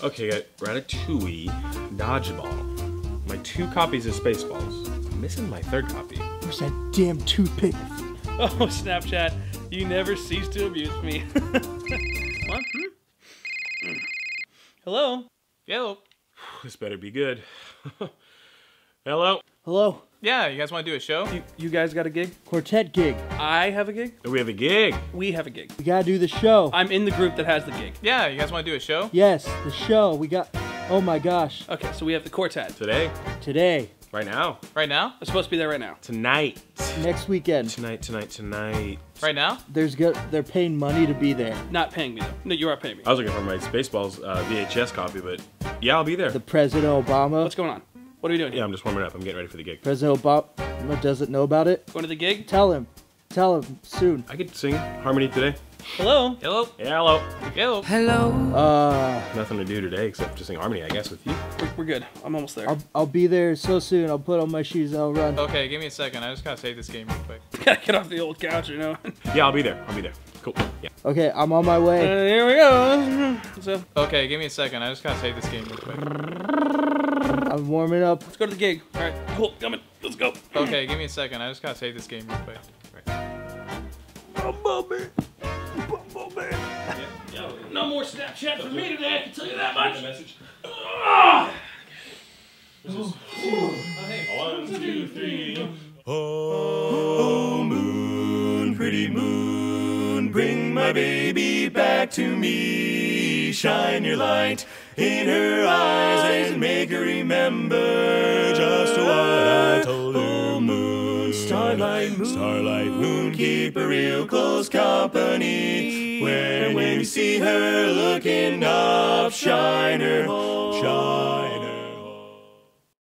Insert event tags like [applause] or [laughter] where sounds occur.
Okay, got Ratatouille, Dodgeball, my two copies of Spaceballs. I'm missing my third copy. Where's that damn toothpick? [laughs] Oh, Snapchat, you never cease to abuse me. [laughs] what? Hmm? Hello? Hello? [sighs] This better be good. [laughs] Hello? Hello? Yeah, you guys want to do a show? You, you guys got a gig? Quartet gig. I have a gig? We have a gig. We have a gig. We gotta do the show. I'm in the group that has the gig. Yeah, you guys want to do a show? Yes, the show. We got. Oh my gosh. Okay, so we have the quartet. Today, Today, right now, Right now? I'm supposed to be there right now. tonight, next weekend. tonight, tonight, tonight. Right now? There's good. they're paying money to be there. Not paying me though. No, you are paying me. I was looking for my Spaceballs uh, VHS copy, but yeah, I'll be there. The President Obama. What's going on? What are we doing? Yeah, I'm just warming up. I'm getting ready for the gig. President Obama doesn't know about it. Going to the gig? Tell him. Tell him soon. I could sing harmony today. Hello? Hello? Yeah, hello. Hello? Hello. Uh, Nothing to do today except to sing harmony, I guess, with you. We're, we're good. I'm almost there. I'll, I'll be there so soon. I'll put on my shoes and I'll run. Okay, give me a second. I just gotta save this game real quick. [laughs] Gotta get off the old couch, you know? [laughs] Yeah, I'll be there. I'll be there. Cool. Yeah. Okay, I'm on my Uh, way. here we go. So, Okay, give me a second. I just gotta save this game real quick. I'm warming up. let's go to the gig. All right, cool. Coming. Let's go. Okay, give me a second. I just gotta save this game real quick. No more Snapchat for me today, I can tell you that much. Ah! Oh, bring my baby back to me. Shine your light in her eyes and make her remember just what I told her. Oh, moon, starlight, moon, starlight, moon, keep her real close company. When you see her looking up, shine her oh.